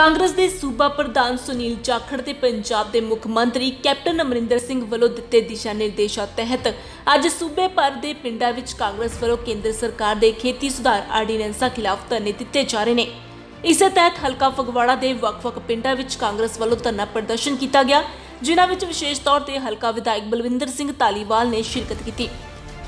ਕਾਂਗਰਸ ਦੇ ਸੂਬਾ ਪ੍ਰਧਾਨ ਸੁਨੀਲ ਜਾਖੜ ਤੇ ਪੰਜਾਬ ਦੇ ਮੁੱਖ ਮੰਤਰੀ ਕੈਪਟਨ ਅਮਰਿੰਦਰ ਸਿੰਘ ਵੱਲੋਂ ਦਿੱਤੇ ਦਿਸ਼ਾ ਨਿਰਦੇਸ਼ਾਂ ਤਹਿਤ ਅੱਜ ਸੂਬੇ ਭਰ ਦੇ ਪਿੰਡਾਂ ਵਿੱਚ ਕਾਂਗਰਸ ਵੱਲੋਂ ਕੇਂਦਰ ਸਰਕਾਰ ਦੇ ਖੇਤੀ ਸੁਧਾਰ ਆਰਡੀਨੈਂਸਾਂ ਖਿਲਾਫ ਧਰਨੇ ਦਿੱਤੇ ਜਾ ਰਹੇ ਨੇ। ਇਸੇ ਤਹਿਤ ਹਲਕਾ ਫਗਵਾੜਾ ਦੇ ਵੱਖ-ਵੱਖ ਪਿੰਡਾਂ ਵਿੱਚ ਕਾਂਗਰਸ ਵੱਲੋਂ ਧਰਨਾ ਪ੍ਰਦਰਸ਼ਨ ਕੀਤਾ ਗਿਆ, ਜਿਨ੍ਹਾਂ ਵਿੱਚ ਵਿਸ਼ੇਸ਼ ਤੌਰ ਤੇ ਹਲਕਾ ਵਿਧਾਇਕ ਬਲਵਿੰਦਰ ਸਿੰਘ ਧਾਲੀਵਾਲ ਨੇ ਸ਼ਿਰਕਤ ਕੀਤੀ।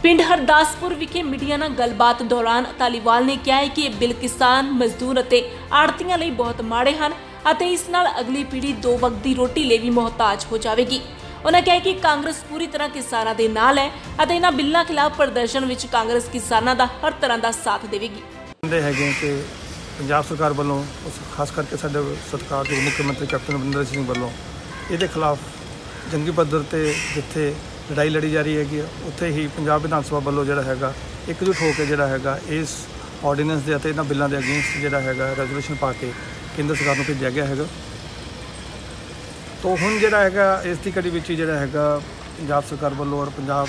ਪਿੰਡ ਹਰਦਾਸਪੁਰ ਵਿਖੇ ਮੀਡੀਆ ਨਾਲ ਗੱਲਬਾਤ ਦੌਰਾਨ ਧਾਲੀਵਾਲ ਨੇ ਕਿਹਾ ਹੈ ਕਿ ਇਹ ਬਿੱਲ ਕਿਸਾਨ, ਮਜ਼ਦੂਰ ਅਤੇ ਆੜਤੀਆਂ ਲਈ ਬਹੁਤ ਮਾੜੇ ਹਨ ਅਤੇ ਇਸ ਨਾਲ ਅਗਲੀ ਪੀੜ੍ਹੀ ਦੋ ਵਕਤ ਦੀ ਰੋਟੀ ਲਈ ਵੀ ਮੁਹਤਾਜ ਹੋ ਜਾਵੇਗੀ। ਉਹਨਾਂ ਕਿਹਾ ਕਿ ਕਾਂਗਰਸ ਪੂਰੀ ਤਰ੍ਹਾਂ ਕਿਸਾਨਾਂ ਦੇ ਨਾਲ ਹੈ ਅਤੇ ਇਹਨਾਂ ਬਿੱਲਾਂ ਖਿਲਾਫ ਪ੍ਰਦਰਸ਼ਨ ਵਿੱਚ ਕਾਂਗਰਸ ਕਿਸਾਨਾਂ ਦਾ ਹਰ ਤਰ੍ਹਾਂ ਦਾ ਸਾਥ ਦੇਵੇਗੀ। ਕਹਿੰਦੇ ਹੈਗੇ ਕਿ ਪੰਜਾਬ ਸਰਕਾਰ ਵੱਲੋਂ ਉਸ ਖਾਸ ਕਰਕੇ ਸਾਡੇ ਸਤਿਕਾਰਯੋਗ ਮੁੱਖ ਮੰਤਰੀ ਕੈਪਟਨ ਅਮਰਿੰਦਰ ਸਿੰਘ ਵੱਲੋਂ ਇਹਦੇ ਖਿਲਾਫ ਜੰਗੀ ਪੱਧਰ ਤੇ ਜਿੱਥੇ ਲੜਾਈ ਲੜੀ ਜਾ ਰਹੀ ਹੈਗੀ ਆ, ਉੱਥੇ ਹੀ ਪੰਜਾਬ ਵਿਧਾਨ ਸਭਾ ਵੱਲੋਂ ਜਿਹੜਾ ਹੈਗਾ ਇਕਜੁੱਟ ਹੋ ਕੇ ਜਿਹੜਾ ਹੈਗਾ ਇਸ ਆਰਡੀਨੈਂਸ ਦੇ ਅਤੇ ਇਹਨਾਂ ਬਿੱਲਾਂ ਦੇ ਅਗੇਂਸਟ ਜਿਹੜਾ ਹੈਗਾ ਰੈਜ਼ੋਲੂਸ਼ਨ ਪਾ ਕੇ ਕੇਂਦਰ ਸਰਕਾਰ ਨੂੰ ਭੇਜਿਆ ਗਿਆ ਹੈਗਾ। ਤੋਂ ਹੁਣ ਜਿਹੜਾ ਹੈਗਾ ਇਸ ਦੀ ਕੜੀ ਵਿੱਚ ਹੀ ਜਿਹੜਾ ਹੈਗਾ ਪੰਜਾਬ ਸਰਕਾਰ ਵੱਲੋਂ ਔਰ ਪੰਜਾਬ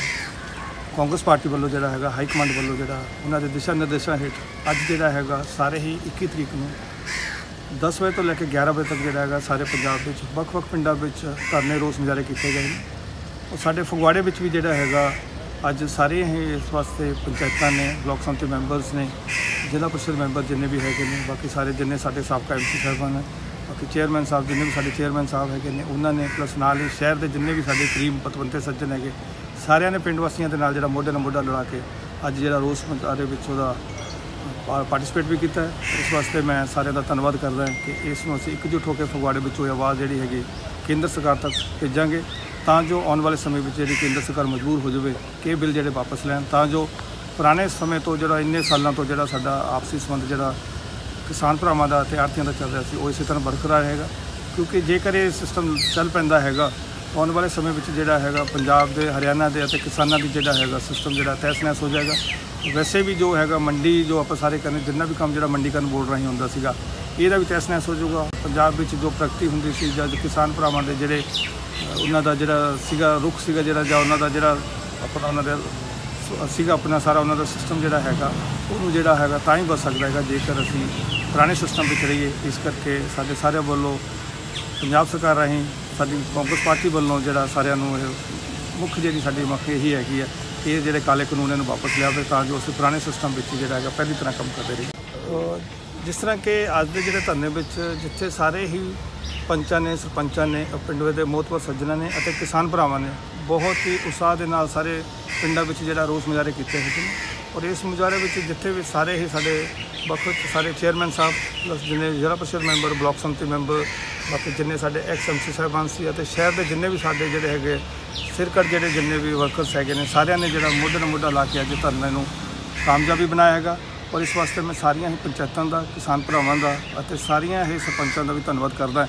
ਕਾਂਗਰਸ ਪਾਰਟੀ ਵੱਲੋਂ ਜਿਹੜਾ ਹੈਗਾ ਹਾਈ ਕਮਾਂਡ ਵੱਲੋਂ ਜਿਹੜਾ ਉਹਨਾਂ ਦੇ ਦਿਸ਼ਾ ਨਿਰਦੇਸ਼ਾਂ ਹੇਠ ਅੱਜ ਜਿਹੜਾ ਹੈਗਾ ਸਾਰੇ ਹੀ 21 ਤਰੀਕ ਨੂੰ 10 ਵਜੇ ਤੋਂ ਲੈ ਕੇ 11 ਵਜੇ ਤੱਕ ਜਿਹੜਾ ਹੈਗਾ ਸਾਰੇ ਪੰਜਾਬ ਵਿੱਚ ਵੱਖ-ਵੱਖ ਪਿੰਡਾਂ ਵਿੱਚ ਧਰਨੇ ਰੋਸ ਮੁਜ਼ਾਹਰੇ ਕੀਤੇ ਗਏ ਨੇ। ਔਰ ਸਾਡੇ ਫਗਵਾੜੇ ਵਿੱਚ ਵੀ ਜਿਹੜਾ ਹੈਗਾ, ਅੱਜ ਸਾਰੇ ਹੀ ਇਸ ਵਾਸਤੇ ਪੰਚਾਇਤਾਂ ਨੇ, ਬਲਾਕ ਸੰਮਤੀ ਮੈਂਬਰਸ ਨੇ, ਜ਼ਿਲ੍ਹਾ ਪਰਿਸ਼ਦ ਮੈਂਬਰ ਜਿੰਨੇ ਵੀ ਹੈਗੇ ਨੇ, ਬਾਕੀ ਸਾਰੇ ਜਿੰਨੇ ਸਾਡੇ ਸਾਬਕਾ ਐਮਸੀ ਸਾਹਿਬਾਨ ਨੇ, ਬਾਕੀ ਚੇਅਰਮੈਨ ਸਾਹਿਬ, ਜਿੰਨੇ ਵੀ ਸਾਡੇ ਚੇਅਰਮੈਨ ਸਾਹਿਬ ਹੈਗੇ ਨੇ, ਉਹਨਾਂ ਨੇ ਪਲੱਸ ਨਾਲ ਹੀ ਸ਼ਹਿਰ ਦੇ ਜਿੰਨੇ ਵੀ ਸਾਡੇ ਕਰੀਮ ਪਤਵੰਤੇ ਸੱਜਣ ਹੈਗੇ, ਸਾਰਿਆਂ ਨੇ ਪਿੰਡ ਵਾਸੀਆਂ ਦੇ ਨਾਲ ਜਿਹੜਾ ਮੋਢੇ ਨਾਲ ਮੋਢਾ ਲੜਾ ਕੇ ਅੱਜ ਜਿਹੜਾ ਰੋਸ ਮੁਜ਼ਾਹਰੇ ਵਿੱਚ ਉਹਦਾ ਪਾਰਟਿਸਿਪੇਟ ਵੀ ਕੀਤਾ ਇਸ ਵਾਸਤੇ ਮੈਂ ਸਾਰਿਆਂ ਦਾ ਧੰਨਵਾਦ ਕਰਦਾ ਕਿ ਇਸ ਨੂੰ ਅਸੀਂ ਇਕਜੁੱਟ ਹੋ ਕੇ ਫਗਵਾੜੇ ਵਿੱਚ ਉਹ ਆਵਾਜ਼ ਜਿਹੜੀ ਹੈਗੀ, ਕੇਂਦਰ ਸਰਕਾਰ ਤੱਕ ਭੇਜਾਂਗੇ। ਤਾਂ ਜੋ ਆਉਣ ਵਾਲੇ ਸਮੇਂ ਵਿੱਚ ਜਿਹੜੀ ਕੇਂਦਰ ਸਰਕਾਰ ਮਜਬੂਰ ਹੋ ਜਾਵੇ ਕਿ ਇਹ ਬਿੱਲ ਜਿਹੜੇ ਵਾਪਸ ਲੈਣ, ਤਾਂ ਜੋ ਪੁਰਾਣੇ ਸਮੇਂ ਤੋਂ ਜਿਹੜਾ ਇੰਨੇ ਸਾਲਾਂ ਤੋਂ ਜਿਹੜਾ ਸਾਡਾ ਆਪਸੀ ਸੰਬੰਧ ਜਿਹੜਾ ਕਿਸਾਨ ਭਰਾਵਾਂ ਦਾ ਤੇ ਆੜ੍ਹਤੀਆਂ ਦਾ ਚੱਲ ਰਿਹਾ ਸੀ, ਉਹ ਇਸੇ ਤਰ੍ਹਾਂ ਬਰਕਰਾਰ ਰਹੇਗਾ। ਕਿਉਂਕਿ ਜੇਕਰ ਇਹ ਸਿਸਟਮ ਚੱਲ ਪੈਂਦਾ ਹੈਗਾ, ਆਉਣ ਵਾਲੇ ਸਮੇਂ ਵਿੱਚ ਜਿਹੜਾ ਹੈਗਾ ਪੰਜਾਬ ਦੇ, ਹਰਿਆਣਾ ਦੇ ਅਤੇ ਕਿਸਾਨਾਂ ਦੀ ਜਿਹੜਾ ਹੈਗਾ ਸਿਸਟਮ ਜਿਹੜਾ ਤਹਿਸ ਨਹਿਸ ਹੋ ਜਾਏਗਾ। ਵੈਸੇ ਵੀ ਜੋ ਹੈਗਾ ਮੰਡੀ ਜੋ ਆਪਾਂ ਸਾਰੇ ਕਰਨੇ, ਜਿੰਨਾ ਵੀ ਕੰਮ ਜਿਹੜਾ ਮੰਡੀਕਰਨ ਬੋਰਡ ਰਾਹੀਂ ਹੁੰਦਾ ਸੀਗਾ, ਇਹਦਾ ਵੀ ਤਹਿਸ ਨਹਿਸ ਹੋ ਜਾਊਗਾ। ਪੰਜਾਬ ਵਿੱਚ ਜੋ ਪ੍ਰਗਤੀ ਹੁੰਦੀ ਸੀ ਜਦ ਕਿਸਾਨ ਭਰਾਵਾਂ ਦੇ ਜਿਹੜੇ ਉਹਨਾਂ ਦਾ ਜਿਹੜਾ ਸੀਗਾ, ਰੁੱਖ ਸੀਗਾ ਜਿਹੜਾ, ਜਾਂ ਉਹਨਾਂ ਦਾ ਜਿਹੜਾ ਆਪਣਾ ਉਹਨਾਂ ਦਾ ਸੀਗਾ ਆਪਣਾ ਸਾਰਾ ਉਹਨਾਂ ਦਾ ਸਿਸਟਮ ਜਿਹੜਾ ਹੈਗਾ, ਉਹਨੂੰ ਜਿਹੜਾ ਹੈਗਾ ਤਾਂ ਹੀ ਬਚ ਸਕਦਾ ਹੈਗਾ, ਜੇਕਰ ਅਸੀਂ ਪੁਰਾਣੇ ਸਿਸਟਮ ਵਿੱਚ ਰਹੀਏ। ਇਸ ਕਰਕੇ ਸਾਡੇ ਸਾਰਿਆਂ ਵੱਲੋਂ, ਪੰਜਾਬ ਸਰਕਾਰ ਰਾਹੀਂ ਸਾਡੀ ਕਾਂਗਰਸ ਪਾਰਟੀ ਵੱਲੋਂ ਜਿਹੜਾ ਸਾਰਿਆਂ ਨੂੰ ਇਹ ਮੁੱਖ ਜਿਹੜੀ ਸਾਡੀ ਮੰਗ ਇਹੀ ਹੈਗੀ ਹੈ ਕਿ ਇਹ ਜਿਹੜੇ ਕਾਲੇ ਕਾਨੂੰਨ ਇਹਨੂੰ ਵਾਪਸ ਲਿਆਵੇ, ਤਾਂ ਜੋ ਅਸੀਂ ਪੁਰਾਣੇ ਸਿਸਟਮ ਵਿੱਚ ਜਿਹੜਾ ਹੈਗਾ ਪਹਿਲੀ ਤਰ੍ਹਾਂ ਕੰਮ ਕਰਦੇ ਰਹੀਏ। ਅਹ ਜਿਸ ਤਰ੍ਹਾਂ ਕਿ ਅੱਜ ਦੇ ਜਿਹੜੇ ਧਰਨੇ ਵਿੱਚ ਜਿੱਥੇ ਸਾਰੇ ਹੀ ਪੰਚਾਂ ਨੇ, ਸਰਪੰਚਾਂ ਨੇ ਪਿੰਡ ਦੇ ਮੋਹਤਵਰ ਸੱਜਣਾਂ ਨੇ ਅਤੇ ਕਿਸਾਨ ਭਰਾਵਾਂ ਨੇ ਬਹੁਤ ਹੀ ਉਤਸ਼ਾਹ ਦੇ ਨਾਲ ਸਾਰੇ ਪਿੰਡਾਂ ਵਿੱਚ ਜਿਹੜਾ ਰੋਸ ਮੁਜ਼ਾਹਰੇ ਕੀਤੇ ਹੈਗੇ ਨੇ ਔਰ ਇਸ ਮੁਜ਼ਾਹਰੇ ਵਿੱਚ ਜਿੱਥੇ ਵੀ ਸਾਰੇ ਹੀ ਸਾਡੇ ਵੱਖ ਵੱਖ ਸਾਰੇ ਚੇਅਰਮੈਨ ਸਾਹਿਬ ਪਲੱਸ ਜਿੰਨੇ ਜ਼ਿਲ੍ਹਾ ਪ੍ਰੀਸ਼ਦ ਮੈਂਬਰ, ਬਲਾਕ ਸੰਮਤੀ ਮੈਂਬਰ, ਬਾਕੀ ਜਿੰਨੇ ਸਾਡੇ ਐਕਸ ਐਮਸੀ ਸਾਹਿਬਾਨ ਸੀ ਅਤੇ ਸ਼ਹਿਰ ਦੇ ਜਿੰਨੇ ਵੀ ਸਾਡੇ ਜਿਹੜੇ ਹੈਗੇ ਸਿਰਕਟ ਜਿਹੜੇ ਜਿੰਨੇ ਵੀ ਵਰਕਰਸ ਹੈਗੇ ਨੇ, ਸਾਰਿਆਂ ਨੇ ਜਿਹੜਾ ਮੋਢੇ ਨਾਲ ਮੋਢਾ ਲਾ ਕੇ ਅੱਜ ਧਰਨੇ ਨੂੰ ਕਾਮਯਾਬੀ ਬਣਾਇਆ ਹੈਗਾ। ਔਰ ਇਸ ਵਾਸਤੇ ਮੈਂ ਸਾਰੀਆਂ ਹੀ ਪੰਚਾਇਤਾਂ ਦਾ, ਕਿਸਾਨ ਭਰਾਵਾਂ ਦਾ ਅਤੇ ਸਾਰੀਆਂ ਹੀ ਸਰਪੰਚਾਂ ਦਾ ਵੀ ਧੰਨਵਾਦ ਕਰਦਾ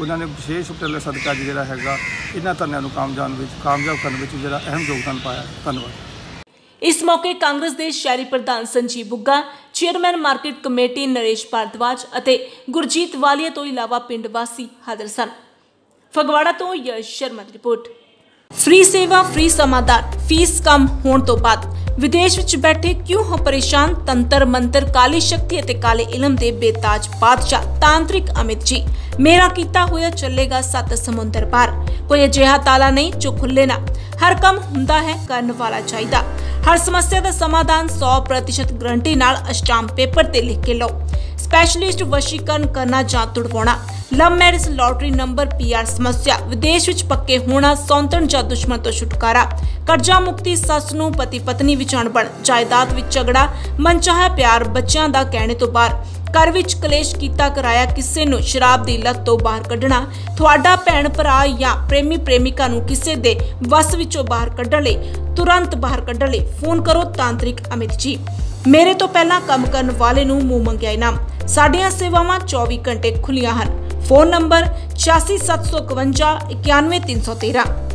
ਉਹਨਾਂ ਨੇ ਵਿਸ਼ੇਸ਼ ਉਪਰਾਲੇ ਸਦਕਾ ਜਿਹੜਾ ਹੈਗਾ, ਇਹਨਾਂ ਧਰਨਿਆਂ ਨੂੰ ਕਾਮਯਾਬ ਵਿੱਚ, ਕਾਮਯਾਬ ਕਰਨ ਵਿੱਚ ਜਿਹੜਾ ਅਹਿਮ ਯੋਗਦਾਨ ਪਾਇਆ। ਧੰਨਵਾਦ। ਇਸ ਮੌਕੇ ਕਾਂਗਰਸ ਦੇ ਸ਼ਹਿਰੀ ਪ੍ਰਧਾਨ Sanjeev Bugga, chairman market committee Naresh Bhardwaj ਅਤੇ ਗੁਰਜੀਤ ਵਾਲੀਆ ਤੋਂ ਇਲਾਵਾ ਪਿੰਡ ਵਾਸੀ ਹਾਜ਼ਰ ਸਨ। ਫਗਵਾੜਾ ਤੋਂ ਯਸ਼ ਸ਼ਰਮਾ ਦੀ ਰਿਪੋਰਟ। ਫ੍ਰੀ ਸੇਵਾ, ਫ੍ਰੀ ਸਮਾਧਾਨ, ਫੀਸ ਕਮ ਹੋਣ ਤੋਂ ਬਾਅਦ ਵਿਦੇਸ਼ ਵਿੱਚ ਬੈਠੇ ਕਿਉਂ ਹੋ ਪਰੇਸ਼ਾਨ? ਤੰਤਰ ਮੰਤਰ ਕਾਲੀ ਸ਼ਕਤੀ ਅਤੇ ਕਾਲੇ ਇਲਮ ਦੇ ਬੇਤਾਜ ਬਾਦਸ਼ਾਹ ਤਾਂਤਰਿਕ ਅਮਿਤ ਜੀ। ਮੇਰਾ ਕੀਤਾ ਹੋਇਆ ਚੱਲੇਗਾ ਸੱਤ ਸਮੁੰਦਰ ਪਾਰ। ਕੋਈ ਅਜਿਹਾ ਤਾਲਾ ਨਹੀਂ ਜੋ ਖੁੱਲੇ ਨਾ। ਹਰ ਕੰਮ ਹੁੰਦਾ ਹੈ, ਕਰਨ ਵਾਲਾ ਚਾਹੀਦਾ। ਹਰ ਸਮੱਸਿਆ ਦਾ ਸਮਾਧਾਨ 100% ਗਰੰਟੀ ਨਾਲ ਅਸ਼ਟਾਮ ਪੇਪਰ ਤੇ ਲਿਖ ਕੇ ਲਓ। ਸਪੈਸ਼ਲਿਸਟ ਵਸ਼ੀਕਰਨ ਕਰਨਾ ਜਾਂ ਤੁੜਵਾਉਣਾ। Love marriage lottery number PR ਸਮੱਸਿਆ। ਵਿਦੇਸ਼ ਵਿੱਚ ਪੱਕੇ ਹੋਣਾ, ਸੌਂਤਣ ਜਾਂ ਦੁਸ਼ਮਣ ਤੋਂ ਛੁਟਕਾਰਾ। ਕਰਜ਼ਾ ਮੁਕਤੀ ਸੱਸ ਨੂੰ ਪਤੀ ਪਤਨੀ ਵਿੱਚ ਅਣਬਣ। ਜਾਇਦਾਦ ਵਿੱਚ ਝਗੜਾ ਮਨਚਾਹਾ ਪਿਆਰ ਬੱਚਿਆਂ ਦਾ ਕਹਿਣੇ ਤੋਂ ਬਾਹਰ। ਘਰ ਵਿੱਚ ਕਲੇਸ਼ ਕੀਤਾ ਕਰਾਇਆ ਕਿਸੇ ਨੂੰ, ਸ਼ਰਾਬ ਦੀ ਲਤ ਤੋਂ ਬਾਹਰ ਕੱਢਣਾ। ਤੁਹਾਡਾ ਭੈਣ ਭਰਾ ਜਾਂ ਪ੍ਰੇਮੀ ਪ੍ਰੇਮਿਕਾ ਨੂੰ ਕਿਸੇ ਦੇ ਵਸ ਵਿੱਚੋਂ ਬਾਹਰ ਕੱਢਣ ਲਈ, ਤੁਰੰਤ ਬਾਹਰ ਕੱਢਣ ਲਈ ਫੋਨ ਕਰੋ ਤਾਂਤਰਿਕ ਅਮਿਤ ਜੀ। ਮੇਰੇ ਤੋਂ ਪਹਿਲਾਂ ਕੰਮ ਕਰਨ ਵਾਲੇ ਨੂੰ ਮੂੰਹ ਮੰਗਿਆ ਇਨਾਮ। ਸਾਡੀਆਂ ਸੇਵਾਵਾਂ 24 ਘੰਟੇ ਖੁੱਲੀਆਂ ਹਨ। Phone number 8675 91313